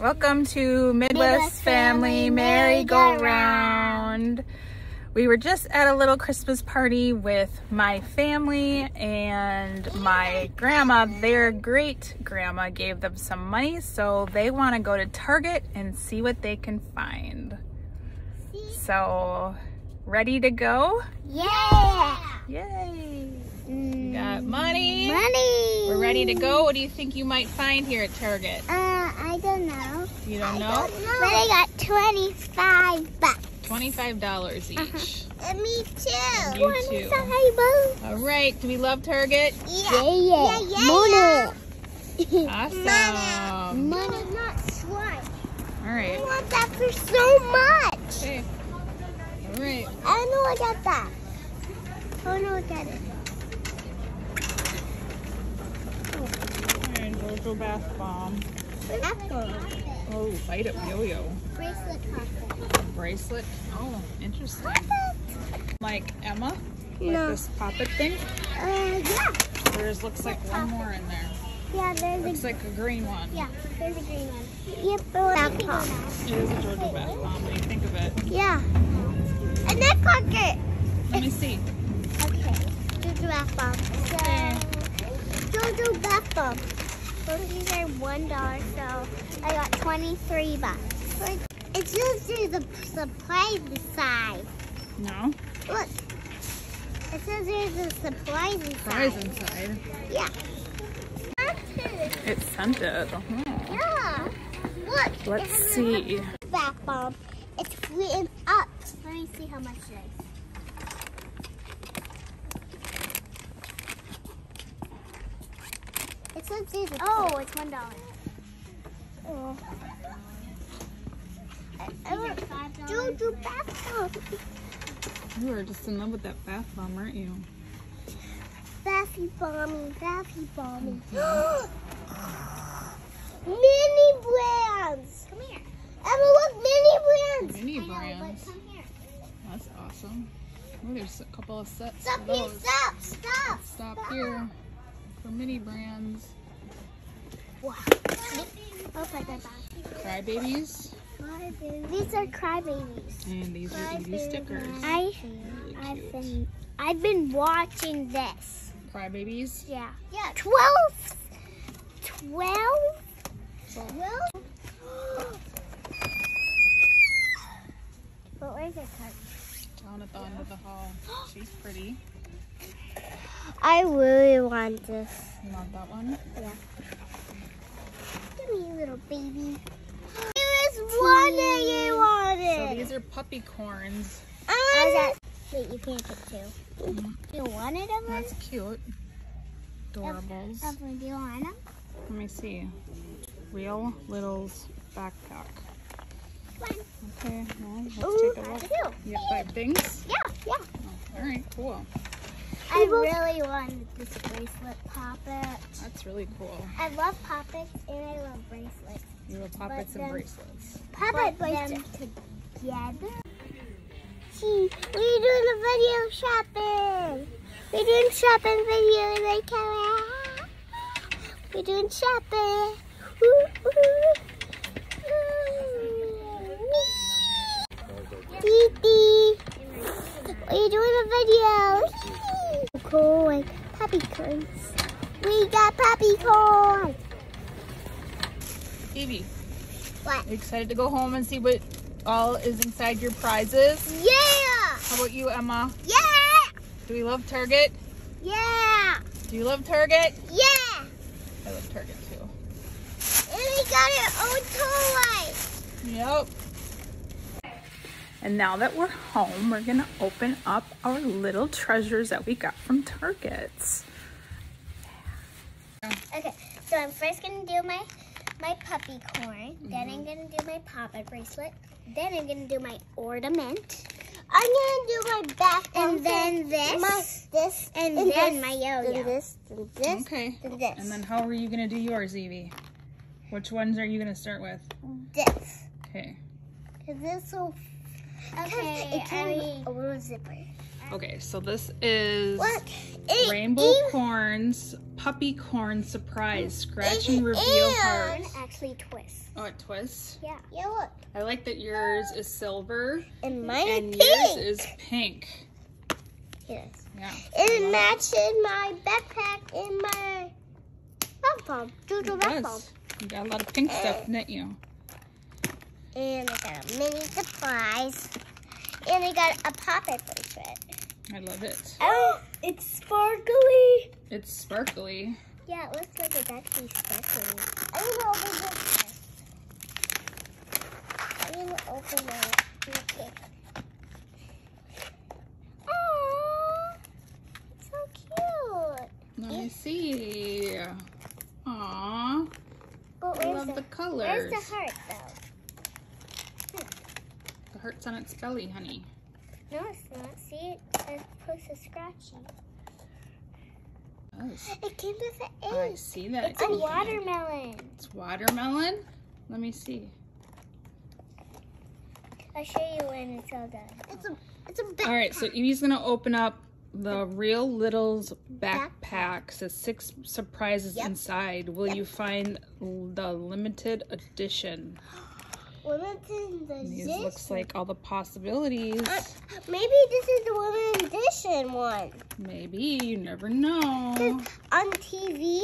Welcome to Midwest, Midwest Family Merry-Go-Round. We were just at a little Christmas party with my family and my grandma. Their great grandma gave them some money, so they want to go to Target and see what they can find. So, ready to go? Yeah. Yay! Mm, Got money. money. We're ready to go. What do you think you might find here at Target? Uh, I don't know. You don't I know? don't know. But I got 25 bucks. $25 each. And me too. You too. 25 bucks. All right, do we love Target? Yeah. Yeah, yeah, yeah. Money. Awesome. Money, not slime. All I want that for so much. Okay. All right. I don't know what got that. I don't know what that Jojo Bath Bomb. Oh, light up yo-yo. Bracelet pocket. Bracelet. Oh, interesting. Like Emma? Like No. this poppet thing? Uh, yeah. There's looks like one more in there. Yeah, there's Looks a, like a green one. yeah, there's a green one. Yep, that pop. It is a Jojo Bath Bomb. What do you think of it? Yeah. And that pocket. Let me see. Okay. Jojo bath bomb. So, Jojo bath bomb. Both these are one dollar, so I got twenty-three bucks. Like, it says there's a supply side. No? Look. It says there's a supply Fries side. inside. Yeah. It's scented. Oh. Yeah. Look. it Let's see. Bath bomb. It's written up. Let me see how much it is. It says there's a Oh, it's one dollar. Oh. Jojo bath bomb. You are just in love with that bath bomb, aren't you? Bathy bomby, bathy bomby. Mm-hmm. mini brands. Come here. Emma, look, mini brands. Mini I know, brands. but come here. That's awesome. Oh, there's a couple of sets Stop of here, those. stop, stop. Stop here for mini brands. Wow. I'll put that back. Crybabies. These are crybabies. And these are easy stickers. I, Really I've been, I've been watching this. Crybabies. Yeah. Yeah. Twelve. Twelve. Twelve. But where's your card? Down at the end of the hall. She's pretty. I really want this. You want that one? Yeah. Little baby. There is one that you So these are puppy corns. I was Wait, you can't take two. Mm-hmm. You wanted them? That's cute. Adorables. Do you want them? Let me see. Real Littles backpack. Okay, well, let's Ooh, take a look. two. You got five things? Yeah, yeah. All right, cool. I really wanted this bracelet poppet. That's really cool. I love poppets and I love bracelets. You have poppets and bracelets. Poppet them together. See, we're doing a video shopping. We're doing shopping video in my camera. We're doing shopping. Woo. Woo. Dee dee. We're doing a video. Puppy corns. We got puppy corns. Evie, What? you excited to go home and see what all is inside your prizes? Yeah! How about you, Emma? Yeah! Do we love Target? Yeah! Do you love Target? Yeah! I love Target too. And we got our own toy. Yep. And now that we're home, we're gonna open up our little treasures that we got from Target. Okay, so I'm first gonna do my my puppy corn. Then I'm mm-hmm. gonna do my poppet bracelet. Then I'm gonna do my ornament. I'm gonna do my back and then this, my, this, and, then this, my yo-yo. Then this, then this, Okay. then this. And then how are you gonna do yours, Evie? Which ones are you gonna start with? this. Okay. Cause this will. Because Okay, it came I- a little zipper. Okay, so this is Look, it, Rainbow even- Corn's Puppy Corn Surprise Scratch and Reveal and Heart. actually twist. Oh, it twists. Yeah. Yeah, look. I like that yours is silver And mine and is yours pink. is pink. Yes. Yeah. It matches my backpack and my bath bomb. Jojo It bath You got a lot of pink stuff, didn't you? And I got a mini surprise. And I got a pop-it bracelet. I love it. Oh, it's sparkly. It's sparkly. Yeah, it looks like it's actually sparkly. I'm gonna open this. I'm gonna open it. Okay. Aww, it's so cute. Let me see. Aww. But I love the, the colors. where's the heart though? The heart's on its belly, honey. No, it's not. See, it? it's supposed to scratchy. Yes. It came with an I A. see that. It's a Kiki. watermelon. It's watermelon. Let me see. I'll show you when it's all done. It's a, it's a big. All right, so Evie's gonna open up the Real Littles backpack. Says six surprises Yep. inside. Will you find the limited edition? Limited These edition. looks like all the possibilities. Uh, maybe this is the limited edition one. Maybe you never know. On TV,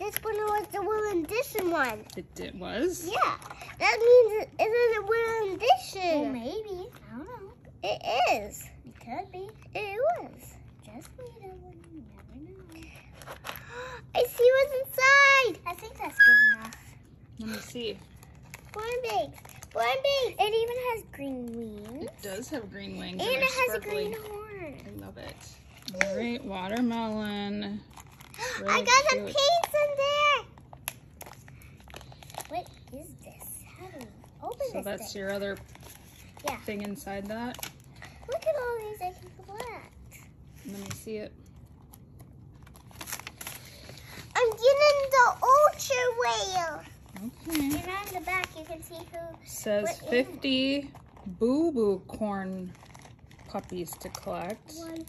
this one was the limited edition one. It, it was. Yeah, that means it isn't a limited edition. Well, maybe. I don't know. It is. It could be. It was. Just wait a minute. You never know. I see what's inside. I think that's good enough. Let me see. Born big. Born big. It even has green wings. It does have green wings. And they're it has a green horn. I love it. All right, watermelon. I got some cute. paints in there. What is this? How do we open So this that's thing? your other Yeah. thing inside that. Look at all these I can collect. Let me see it. I'm getting the ultra whale. Okay. And on the back you can see who. Says What is it? 50 boo boo corn puppies to collect. One.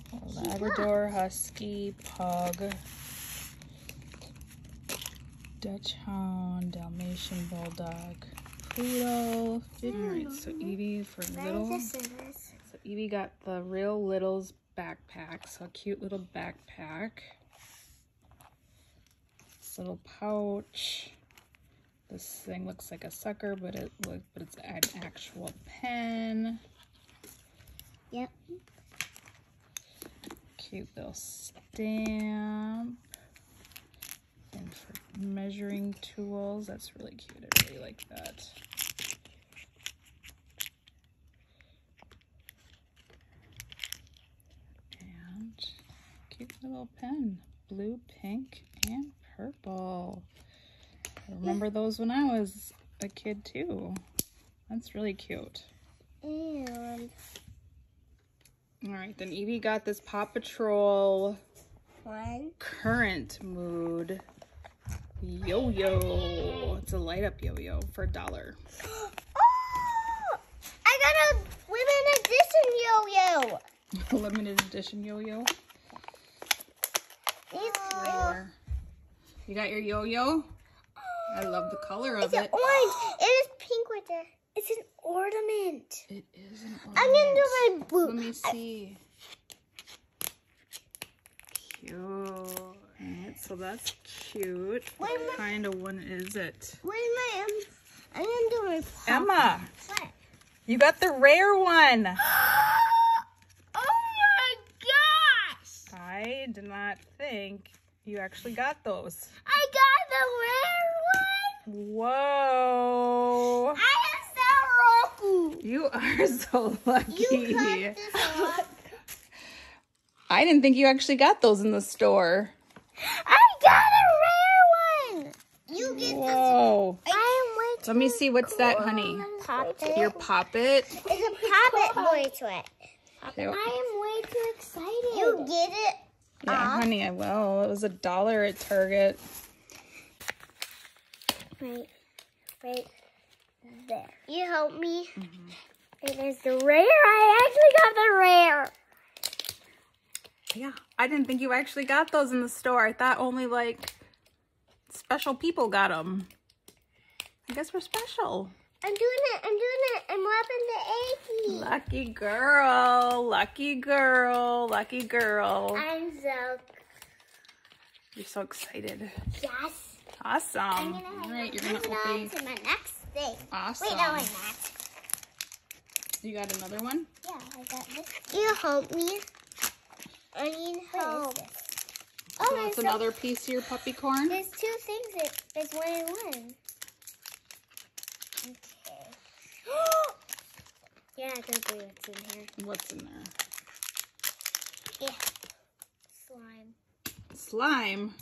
Labrador, Husky, Pug, Dutch Hound, Dalmatian Bulldog, Poodle. Hmm. Alright, so Evie for little. There's the scissors. So Evie got the Real Littles backpack. So a cute little backpack. This little pouch. This thing looks like a sucker, but it look, but it's an actual pen. Yep. Cute little stamp. And for measuring tools, that's really cute. I really like that. And cute little pen. Blue, pink, and purple. I remember those when I was a kid too. That's really cute. And All right, then Evie got this Paw Patrol one. current mood yo-yo. It's a light up yo-yo for a dollar. Oh! I got a women edition yo-yo. Limited edition yo-yo. You got your yo-yo? I love the color of It's it. orange. It is pink with the. It's an ornament. It is an ornament. I'm gonna ornament. do my blue. Let me see. Cute. Alright, so that's cute. Wait, What ma- kind of one is it? Where's my um? I'm gonna do my. pop- Emma, What? you got the rare one. oh my gosh! I did not think you actually got those. I got the rare. Whoa. I am so lucky. You are so lucky. You got this one. I didn't think you actually got those in the store. I got a rare one. You get this. Whoa. I am way Let me see. What's that, honey? Pop it. Your poppet? It's a pop it bracelet. Cute. I am way too excited. You get it? Yeah, honey, I will. It was a dollar at Target. Right, right there. You help me. Mm-hmm. It is the rare. I actually got the rare. Yeah, I didn't think you actually got those in the store. I thought only like special people got them. I guess we're special. I'm doing it. I'm doing it. I'm wrapping the eggie. Lucky girl, lucky girl, lucky girl. I'm so You're so excited. yes. Awesome. I'm gonna All right, you're gonna on open. to my next thing. Awesome. Wait, no, wait, not. You got another one? Yeah, I got this. You help me. I need help. Oh, so there's that's some- another piece of your puppy corn. There's two things. That, there's one and one. Okay. yeah, I can see what's in here. What's in there? Yeah. Slime. Slime.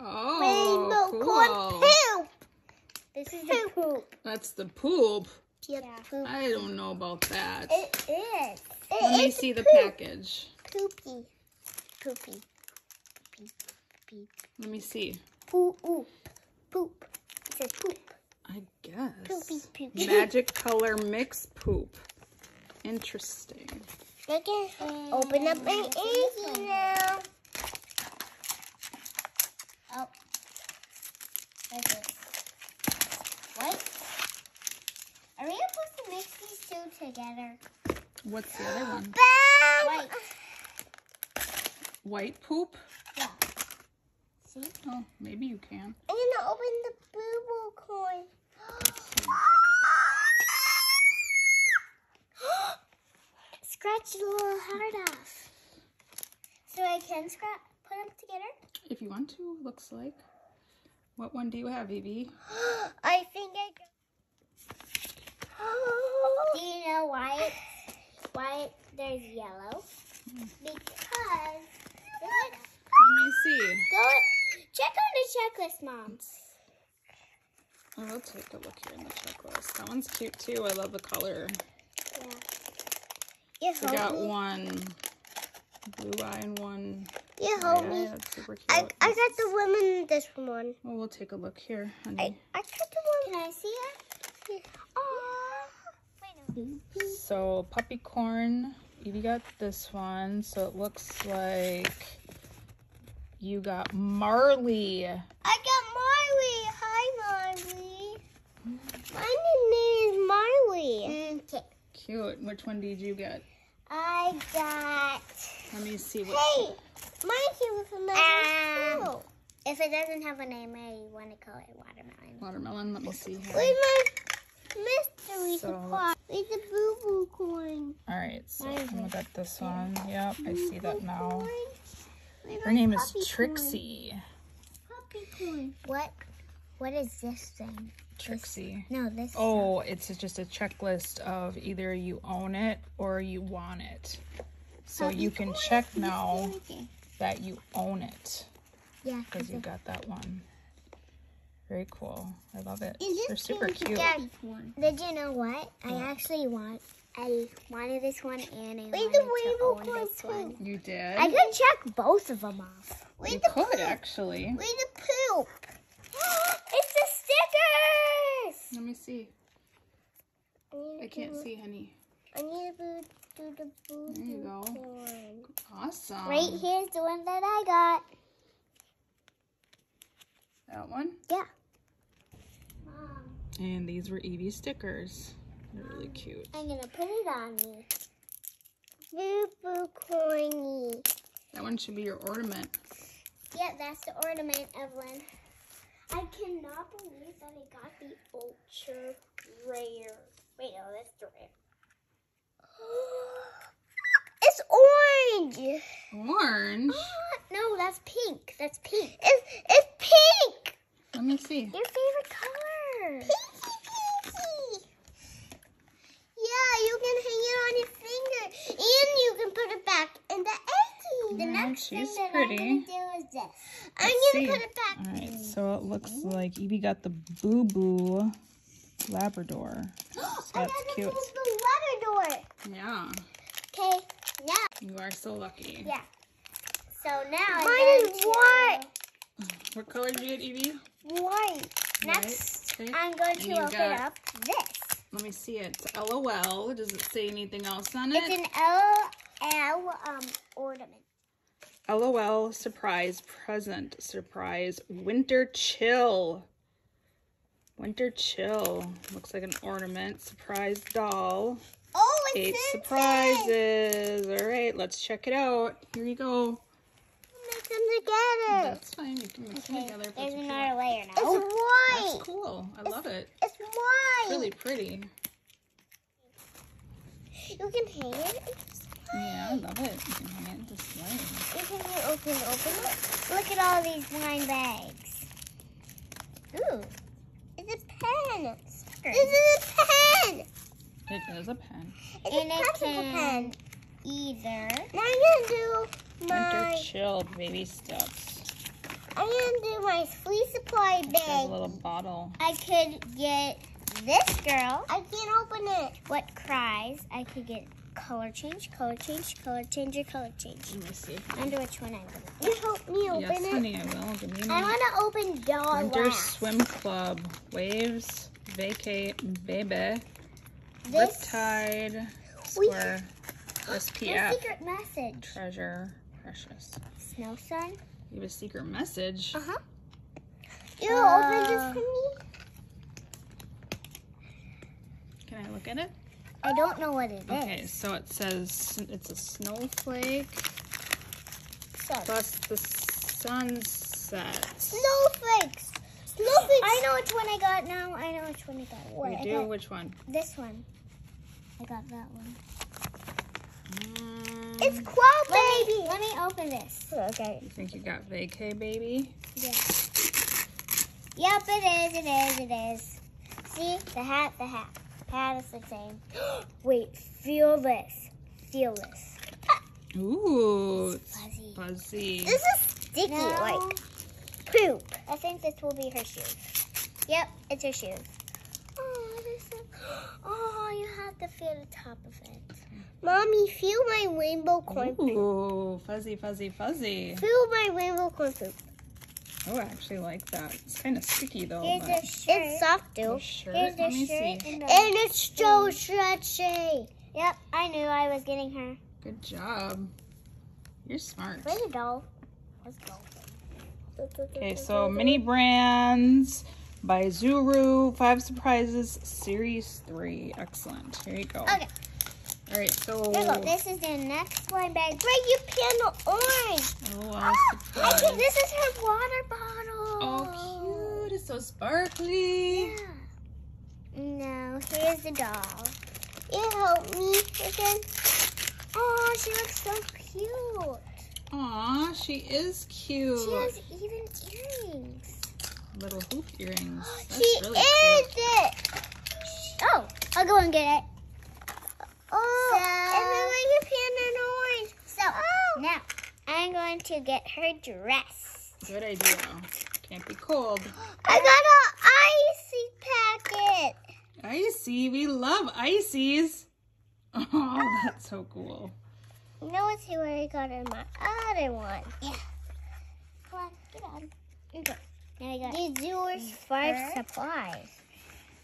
Oh, Rainbow cool. corn poop. This is the poop. That's the poop. Yeah, poop. I don't know about that. It is. It Let me is see the poop. package. Poopy. Poopy. Poopy. Poopy. Let me see. Ooh, ooh. Poop. It says poop. I guess. Poopy, poopy. Magic color mix poop. Interesting. Look at Open up my eggie now. Oh. What's this? What? Are we supposed to mix these two together? What's the other one? White. White poop? Yeah. See? Oh, maybe you can. I'm gonna open the boo-boo coin. Scratch the little heart off. So I can scratch, put them together? If you want to, looks like. What one do you have, Evie? I think I Do you know why why there's yellow? Because look, Let me see. go check on the checklist, moms. Oh, I'll take a look here in the checklist. That one's cute too. I love the color. Yeah. You We got me. one blue eye and one You red me. eye. That's super cute. I, I got the woman this one. Well, we'll take a look here, I, honey. I got the one. Can I see it? Oh. So puppy corn, Evie got this one. So it looks like you got Marley. I got Marley. Hi, Marley. My name is Marley. Okay. Cute. Which one did you get? I got. Let me see what. Hey, mine came with a too. Um, if it doesn't have a name, I want to call it watermelon. Watermelon. Let me see here. Where's my mystery So- supply? Where's the boo boo coin? All right. So I'm gonna get this one. Yep, I see that now. Her name puppy is coin? Trixie. Puppy coin. What? What is this thing? Trixie. No, this. Oh, it's just a checklist of either you own it or you want it. So you can check now that you own it Yeah. because you got that one. Very cool. I love it. Is this They're super pink? cute. Yeah. Did you know what? I actually want. I wanted this one and I wanted to own this one. You did? I could check both of them off. Wait, You could actually. Where's the poop? it's the stickers. Let me see. I can't see, honey. I need to do the boo There you go. corn. Awesome. Right here's the one that I got. That one. Yeah. And these were Evie stickers. They're really cute. I'm gonna put it on me. Boo boo corny. That one should be your ornament. Yeah, that's the ornament, Evelyn. I cannot believe that I got the ultra rare. Wait, no, that's the rare. it's orange. Orange? Ah, no, that's pink. That's pink. It's it's pink. Let me see. Your favorite color. Pinky, pinky. Yeah, you can hang it on your finger, and you can put it back in the eggie. The Yeah, next she's thing pretty. I'm gonna do is this. I'm gonna see. put it back. All right, so it looks like Evie got the Boo Boo Labrador. So I that's got the cute. letter. Yeah, Okay, now. you are so lucky. Yeah. So now I'm going to... What color did you get, Evie? White. Next, Okay. I'm going to open got- up this. Let me see it. It's LOL. Does it say anything else on it? It's an L L um ornament. LOL surprise present surprise winter chill. Winter chill. Looks like an ornament. Surprise doll. Oh, it's Eight surprises. All right, let's check it out. Here you go. Mix them together. That's fine. You can mix them Okay, together. if there's that's what you another want. layer now. It's oh, white. That's cool. I love it. It's white. Really pretty. You can hang it. Yeah, I love it. You can hang it this way. You can open, open it. Look at all these wine bags. Ooh, it's a pen. This is a pen. It is a pen. It's And a it can- pen. Either Now I'm gonna do Winter chill baby steps. I'm gonna do my flea supply has a bag. little bottle. I could get this girl, I can't open it. what cries. I could get color change, color change, color change, or color change. Let me see. I wonder which one I'm gonna. You help me open Yes, it. honey, I will. Give me I want to open doll Winter last. Swim Club, Waves, Vacay, Baby, This Riptide, We- Square, The SPF, secret message. Treasure, Precious. Snow sun. You have a secret message. Uh huh. You Uh, open this for me. Can I look at it? I don't know what it is. Okay, so it says it's a snowflake So, plus the sunset. Snowflakes. Snowflakes. I know which one I got now. I know which one I got. What? You I do? got Which one? this one. I got that one. Mm, It's Quail Let Baby. me, let me open this. Okay. you think you got vacay, baby? Yeah. Yep, it is, it is, it is. See? The hat, the hat. The hat is the same. Wait, feel this. Feel this. Ah. Ooh, it's Fuzzy. fuzzy. This is sticky, No. like poop. I think this will be her shoes. Yep, it's her shoes. Oh, this is... Oh, you have to feel the top of it. Mommy, feel my rainbow corn poop. Ooh, fuzzy, fuzzy, fuzzy. Feel my rainbow corn poop. Oh, I actually like that. It's kind of sticky though. Here's but shirt. It's soft, too. shirt. Here's Let me see. and. And it's so stretchy. Yep, I knew I was getting her. Good job. You're smart. Where's the doll? The doll? Okay, so mini brands by Zuru, five surprises, series three. Excellent. Here you go. Okay. All right, so you go. This is the next one bag. Break your piano orange. oh, oh I wow, surprise. think this is her water bottle. Oh, cute! It's so sparkly. Yeah. No, here's the doll. You helped me again. Oh, she looks so cute. Aw, she is cute. She has even earrings. Little hoop earrings. That's she really is cute. it. Oh, I'll go and get it. Oh, So- and then make your piano orange. So, Oh. now I'm going to get her dress. Good idea. Can't be cold. I got an icy packet. Icy, we love ices. Oh, that's so cool. You know what's what I got in my other one? Yeah. Come on, get on. Okay. Now I got These yours five supplies.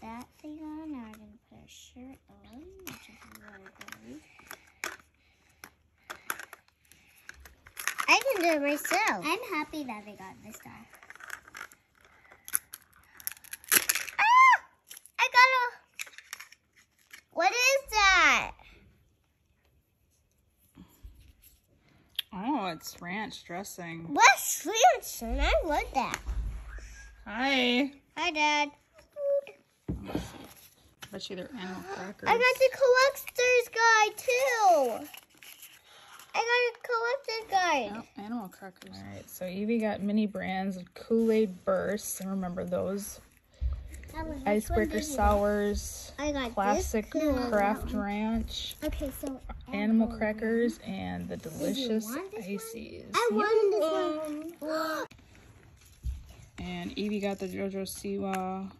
That thing on. Now we're gonna put a shirt on, which is really good. I can do it myself. I'm happy that they got this doll. Ah! I got a. What is that? Oh, it's ranch dressing. What's Swanson? I love that. Hi. Hi, Dad. Bet you they're animal crackers. I got the collector's guide too. I got a collector's guide. Oh, animal crackers. All right, so Evie got mini brands of Kool-Aid Bursts. I remember those. Icebreaker Sours. I got Classic this. too. Kraft Ranch. Okay, so Animal crackers and the delicious want ices. I wanted this one. And Evie got the JoJo Siwa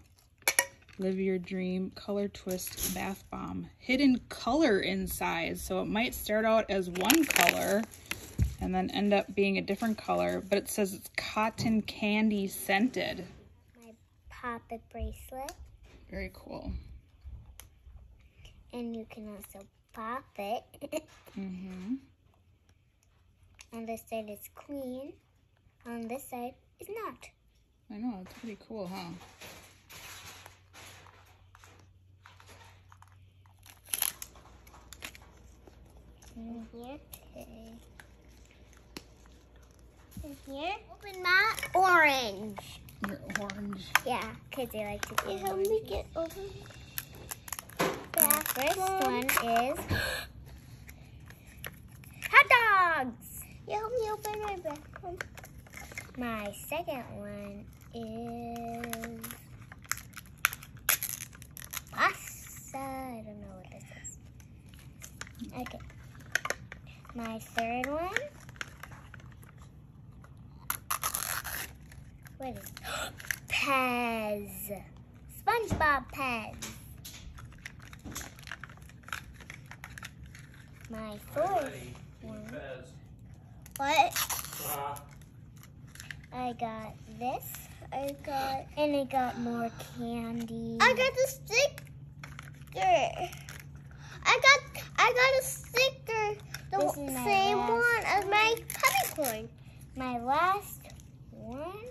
Live Your Dream Color Twist Bath Bomb. Hidden color inside, so it might start out as one color and then end up being a different color, but it says it's cotton candy scented. My pop it bracelet, Very cool. and you can also pop it. hmm On this side it's clean. On this side it's not. I know, it's pretty cool, huh? In here, okay. In here, open my orange. Your orange. Yeah, because they like to You get help me get over. The first one is hot dogs. You help me open my back one. My second one is pasta. I don't know what this is. Okay. My third one. What is Pez. SpongeBob Pez. My fourth one. What? I got this. I got, and I got more candy. I got the sticker. I got I got a sticker. The This is my same last one as my puppy corn. My last one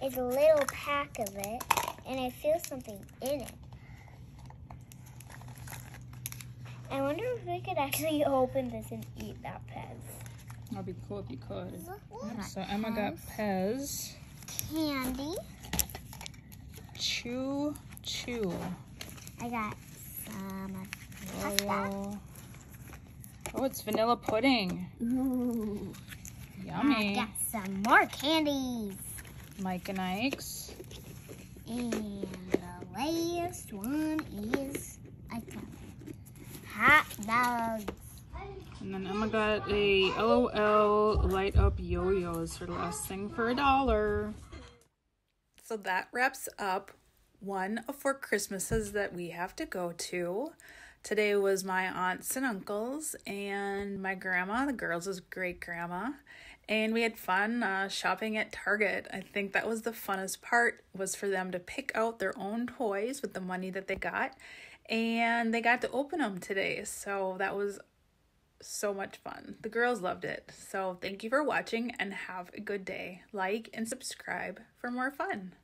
is a little pack of it, and I feel something in it. I wonder if we could actually open this and eat that Pez. That'd be cool if you could. What? So Emma got Pez. Candy. Chew Chew. I got some pasta. Oreo. Oh, it's vanilla pudding. Ooh. I Yummy. got some more candies. Mike and Ike's. And the last one is I got hot dogs. And then Emma got a LOL light up yo-yos for the last thing for a dollar. So that wraps up one of four Christmases that we have to go to. Today was my aunts and uncles and my grandma, the girls' great grandma. And we had fun uh, shopping at Target. I think that was the funnest part was for them to pick out their own toys with the money that they got. And they got to open them today. So that was so much fun. The girls loved it. So thank you for watching and have a good day. Like and subscribe for more fun.